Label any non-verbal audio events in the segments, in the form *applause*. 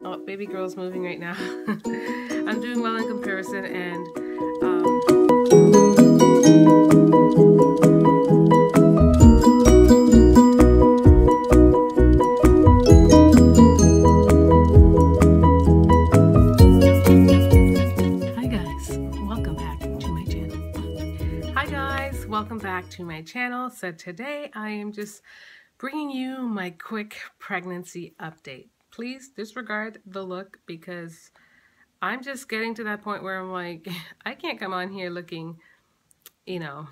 Oh, baby girl's moving right now. *laughs* I'm doing well in comparison and um, Hi guys, welcome back to my channel. Hi guys, welcome back to my channel. So today I am just bringing you my quick pregnancy update. Please disregard the look because I'm just getting to that point where I'm like, *laughs* I can't come on here looking, you know,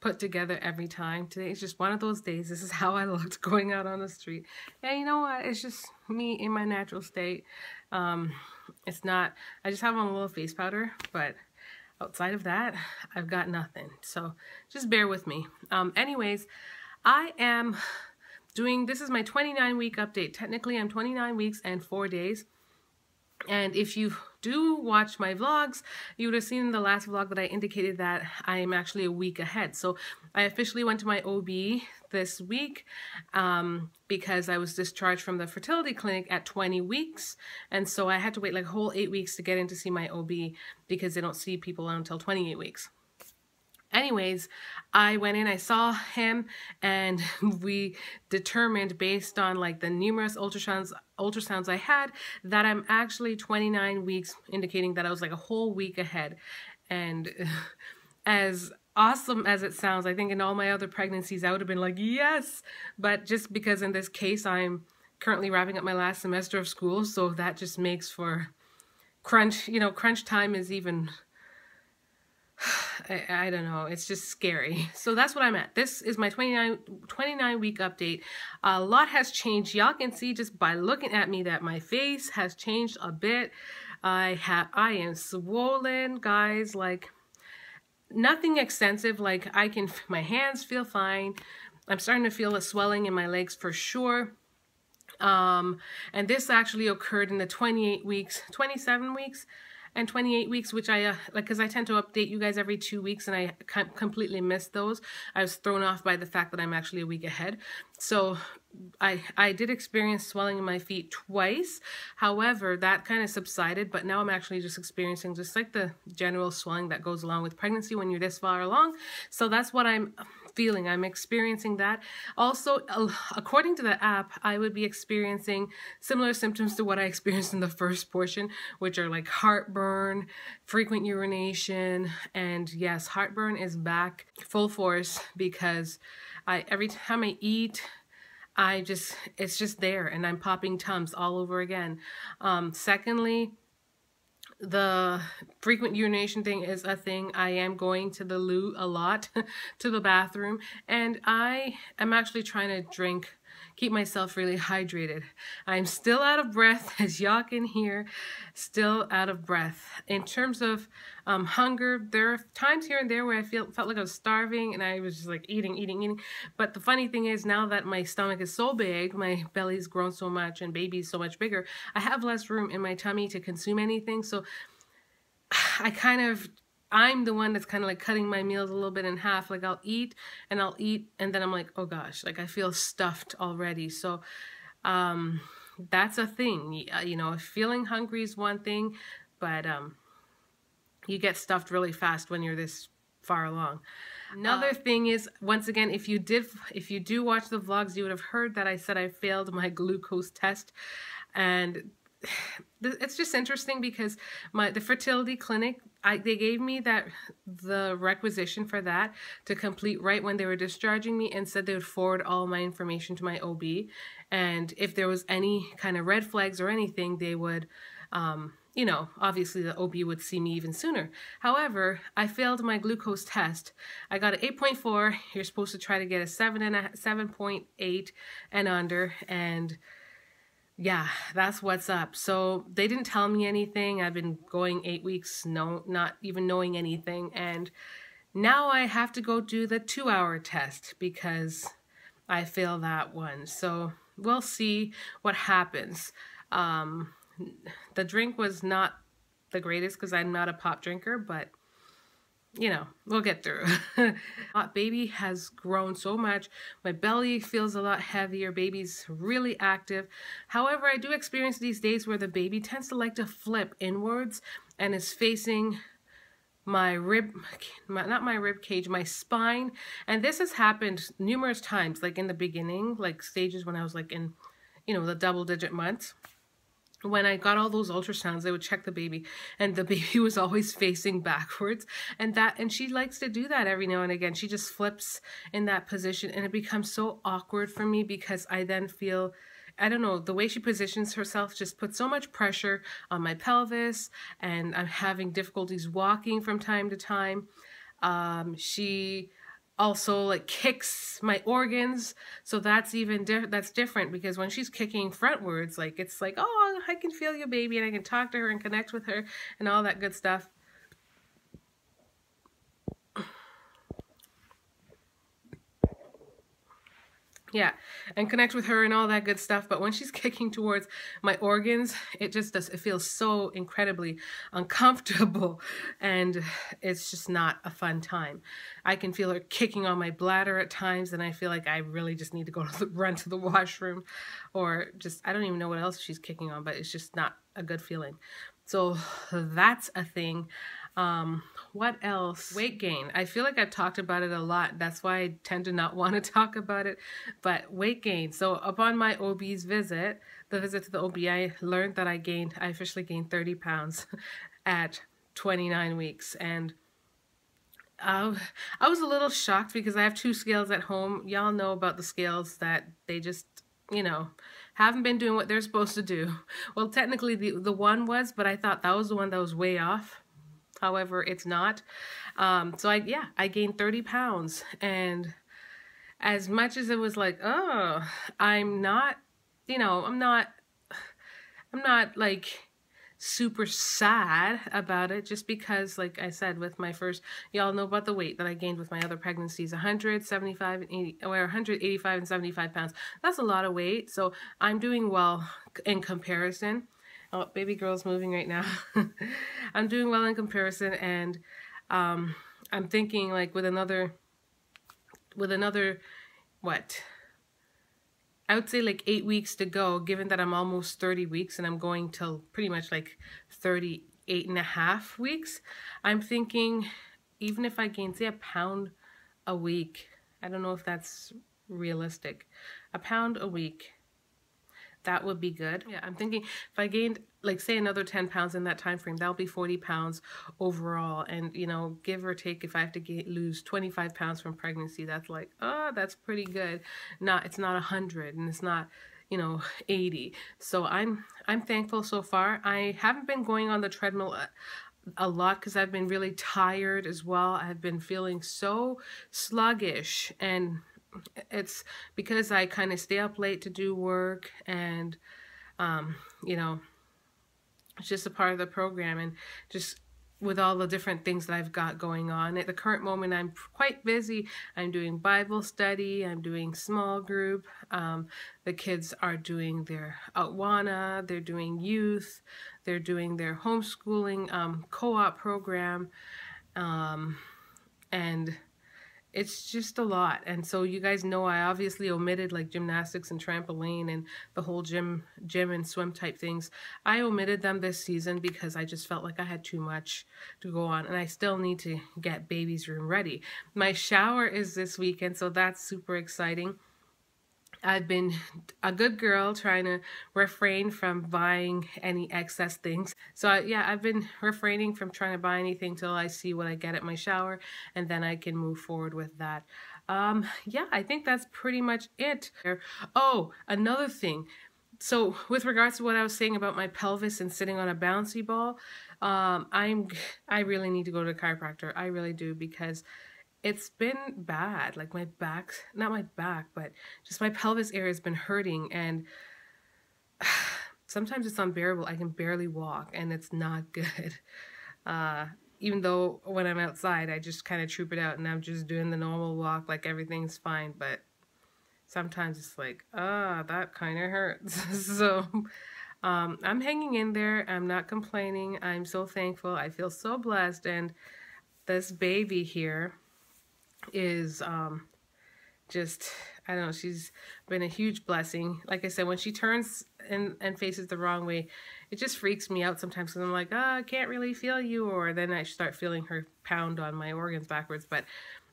put together every time. Today is just one of those days. This is *laughs* how I looked going out on the street. And you know what? It's just me in my natural state. Um, it's not, I just have on a little face powder, but outside of that, I've got nothing. So just bear with me. Um, anyways, I am doing, this is my 29 week update. Technically, I'm 29 weeks and four days. And if you do watch my vlogs, you would have seen in the last vlog that I indicated that I am actually a week ahead. So I officially went to my OB this week um, because I was discharged from the fertility clinic at 20 weeks. And so I had to wait like a whole eight weeks to get in to see my OB because they don't see people until 28 weeks. Anyways, I went in, I saw him, and *laughs* we determined based on like the numerous ultrasounds ultrasounds I had that I'm actually 29 weeks, indicating that I was like a whole week ahead. And *laughs* as awesome as it sounds, I think in all my other pregnancies I would have been like, yes. But just because in this case I'm currently wrapping up my last semester of school, so that just makes for crunch, you know, crunch time is even I, I, don't know. It's just scary. *laughs* So that's what I'm at. This is my 29, 29 week update. A lot has changed. Y'all can see just by looking at me that my face has changed a bit. I have, I am swollen, guys. Like nothing extensive. Like I can, *laughs* my hands feel fine. I'm starting to feel a swelling in my legs for sure. Um, and this actually occurred in the 28 weeks, 27 weeks and 28 weeks, which I, uh, like, because I tend to update you guys every two weeks and I completely missed those. I was thrown off by the fact that I'm actually a week ahead. So I, I did experience swelling in my feet twice. However, that kind of subsided, but now I'm actually just experiencing just like the general swelling that goes along with pregnancy when you're this far along. So that's what I'm feeling. I'm experiencing that. Also, according to the app, I would be experiencing similar symptoms to what I experienced in the first portion, which are like heartburn, frequent urination, and yes, heartburn is back full force because I every time I eat, I just it's just there and I'm popping tums all over again. Um, secondly, the frequent urination thing is a thing. I am going to the loo a lot, *laughs* to the bathroom, and I am actually trying to drink, keep myself really hydrated. I'm still out of breath, *laughs* as y'all can hear, still out of breath. In terms of um, hunger, there are times here and there where I feel felt like I was starving and I was just like eating, eating, eating. But the funny thing is now that my stomach is so big, my belly's grown so much and baby's so much bigger, I have less room in my tummy to consume anything. So *sighs* I kind of I'm the one that's kind of like cutting my meals a little bit in half. Like I'll eat and I'll eat and then I'm like, oh gosh, like I feel stuffed already. So um, that's a thing. You know, feeling hungry is one thing, but um, you get stuffed really fast when you're this far along. Another uh, thing is, once again, if you did, if you do watch the vlogs, you would have heard that I said I failed my glucose test, and *sighs* it's just interesting because my the fertility clinic I, they gave me that the requisition for that to complete right when they were discharging me and said they would forward all my information to my OB and if there was any kind of red flags or anything they would um, you know, obviously the OB would see me even sooner. However, I failed my glucose test. I got an 8.4. You're supposed to try to get a 7 and a 7.8 and under and yeah, that's what's up. So they didn't tell me anything. I've been going eight weeks, no, not even knowing anything. And now I have to go do the two hour test because I failed that one. So we'll see what happens. Um, the drink was not the greatest because I'm not a pop drinker, but you know, we'll get through. *laughs* baby has grown so much. My belly feels a lot heavier. Baby's really active. However, I do experience these days where the baby tends to like to flip inwards and is facing my rib, my, not my rib cage, my spine. And this has happened numerous times, like in the beginning, like stages when I was like in, you know, the double digit months when I got all those ultrasounds, they would check the baby and the *laughs* baby was always facing backwards and that, and she likes to do that every now and again. She just flips in that position and it becomes so awkward for me because I then feel, I don't know, the way she positions herself just puts so much pressure on my pelvis and I'm having difficulties walking from time to time. Um, she, also like kicks my organs. So that's even di- that's different because when she's kicking frontwards like it's like oh i can feel you baby and i can talk to her and connect with her and all that good stuff Yeah, and connect with her and all that good stuff. But when she's *laughs* kicking towards my organs, it just does, it feels so incredibly uncomfortable and it's just not a fun time. I can feel her kicking on my bladder at times and I feel like I really just need to go *laughs* to the, run to the washroom or just, I don't even know what else she's kicking on, but it's just not a good feeling. So that's a thing. Um, what else? Weight gain. I feel like I've talked about it a lot. That's why I tend to not *laughs* want to talk about it. But weight gain. So upon my OB's visit, the visit to the OB, I learned that I gained, I officially gained 30 pounds *laughs* at 29 weeks. And uh, I was a little shocked because I have two scales at home. Y'all know about the scales that they just, you know, haven't been doing what they're supposed to do. *laughs* Well, technically the, the one was, but I thought that was the one that was way off. However, it's not. Um, so I, yeah, I gained 30 pounds. And as much as it was like, oh, I'm not, you know, I'm not, I'm not like super sad about it just because like I said with my first y'all know about the weight that I gained with my other pregnancies 175 and 80 or 185 and 75 pounds. That's a lot of weight. So I'm doing well in comparison Oh, baby girl's moving right now. *laughs* I'm doing well in comparison and um, I'm thinking like with another, with another, what? I would say like eight weeks to go, given that I'm almost 30 weeks and I'm going till pretty much like 38 and a half weeks. I'm thinking even if I gain, say, a pound a week, I don't know if that's realistic, a pound a week that would be good. Yeah, I'm thinking if I gained like say another 10 pounds in that time frame, that'll be 40 pounds overall. And you know, give or take, if I have to get, lose 25 pounds from pregnancy, that's like, oh, that's pretty good. Not, it's not a hundred and it's not, you know, 80. So I'm, I'm thankful so far. I haven't been going on the treadmill a, a lot because I've been really tired as well. I've been feeling so sluggish and it's because I kind of stay up late to do work and, um, you know, it's just a part of the program and just with all the different things that I've got going on. At the current moment, I'm quite busy. I'm doing Bible study. I'm doing small group. Um, the kids are doing their Awana. They're doing youth. They're doing their homeschooling um, co-op program. Um, and it's just a lot. And so you guys know I obviously omitted like gymnastics and trampoline and the whole gym gym and swim type things. I omitted them this season because I just felt like I had too much to go on and I still need to get baby's room ready. My shower is this weekend, so that's super exciting. I've been a good girl trying to refrain from buying any excess things. So I, yeah, I've been refraining from trying to buy anything till I see what I get at my shower and then I can move forward with that. Um, yeah, I think that's pretty much it. Oh, another thing. So with regards to what I was saying about my pelvis and sitting on a bouncy ball, um, I'm I really need to go to a chiropractor. I really do because it's been bad. Like my back, not my back, but just my pelvis area has been hurting and *sighs* sometimes it's unbearable. I can barely walk and it's not *laughs* good. Uh, even though when I'm outside, I just kind of troop it out and I'm just doing the normal walk like everything's fine. But sometimes it's like, ah, oh, that kind of hurts. *laughs* so um, I'm hanging in there. I'm not complaining. I'm so thankful. I feel so blessed. And this baby here is um, just, I don't know, she's been a huge blessing. Like I said, when she turns and, and faces the wrong way, it just freaks me out sometimes because I'm like, oh, I can't really feel you. Or then I start feeling her pound on my organs backwards. But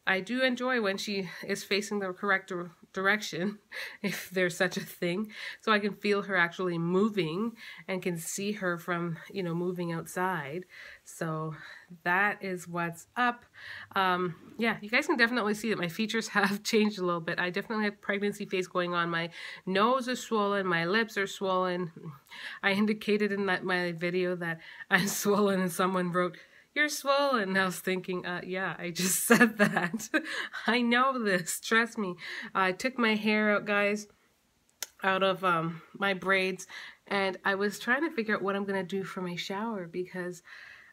I do enjoy when she is facing the correct direction, *laughs* if there's such a thing, so I can feel her actually moving and can see her from, you know, moving outside. So that is what's up. Um, yeah, you guys can definitely see that my features *laughs* have changed a little bit. I definitely have pregnancy face going on. My nose is swollen. My lips are swollen. I indicated in that my video that *laughs* I'm swollen and someone wrote, you're swollen. I was thinking, uh, yeah, I just *laughs* said that. I know this. Trust me. I took my hair out, guys, out of um, my braids, and I was trying to figure out what I'm going to do for my shower because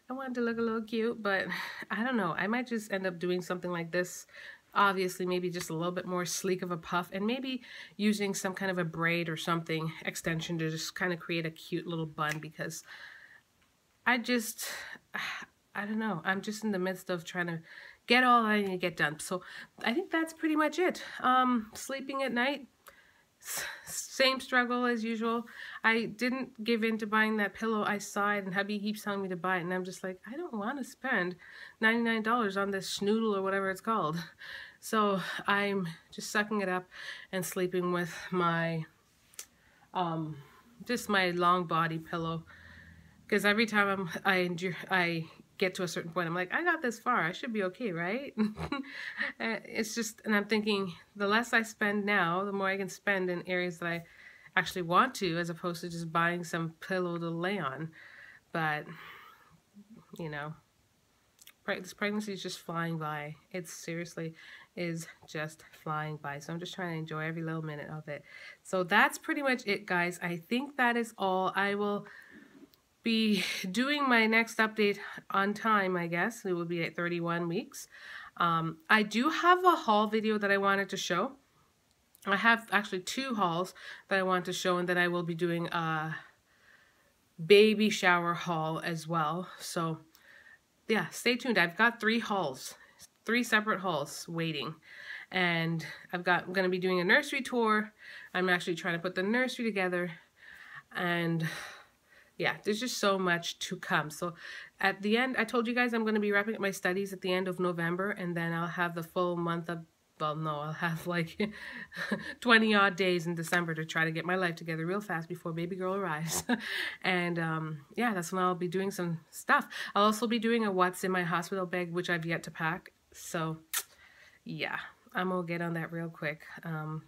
I wanted to look a little cute, but *sighs* I don't know. I might just end up doing something like this. Obviously, maybe just a little bit more sleek of a puff and maybe using some kind of a braid or something extension to just kind of create a cute little bun because I just, I don't know. I'm just in the midst of trying to get all I need to get done. So I think that's pretty much it. Um, sleeping at night, same struggle as usual. I didn't give in to buying that pillow. I saw it and hubby keeps telling me to buy it. And I'm just like, I don't want to spend $99 on this schnoodle or whatever it's called. So I'm just sucking it up and sleeping with my, um, just my long body pillow. Because every time I'm, I, endure, I get to a certain point, I'm like, I got this far. I should be okay, right? *laughs* Uh, it's just, and I'm thinking, the less I spend now, the more I can spend in areas that I actually want to, as opposed to just buying some pillow to lay on. But, you know, this pregnancy is just flying by. It seriously is just flying by. So I'm just trying to enjoy every little minute of it. So that's pretty much it, guys. I think that is all. I will be doing my next update on time, I guess. It will be at 31 weeks. Um, I do have a haul video that I wanted to show. I have actually two hauls that I want to show and then I will be doing a baby shower haul as well. So yeah, stay tuned. I've got three hauls, three separate hauls waiting. And I've got, I'm going to be doing a nursery tour. I'm actually trying to put the nursery together and yeah, there's just so much to come. So at the end, I told you guys I'm going to be wrapping up my studies at the end of November, and then I'll have the full month of, well, no, I'll have like *laughs* 20 odd days in December to try to get my life together real fast before baby girl arrives. *laughs* and um, yeah, that's when I'll be doing some stuff. I'll also be doing a what's in my hospital bag, which I've yet to pack. So yeah, I'm going to get on that real quick. Um,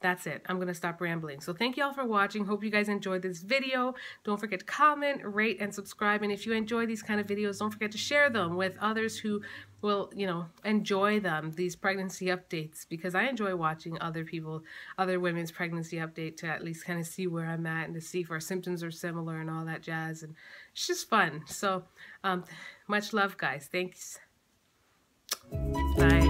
that's it. I'm going to stop rambling. So thank you all for watching. Hope you guys enjoyed this video. Don't forget to comment, rate, and subscribe. And if you enjoy these kind of videos, don't forget to share them with others who will, you know, enjoy them, these pregnancy updates, because I enjoy watching other people, other women's pregnancy update to at least kind of see where I'm at and to see if our symptoms are similar and all that jazz. And it's just fun. So um, much love, guys. Thanks. Bye.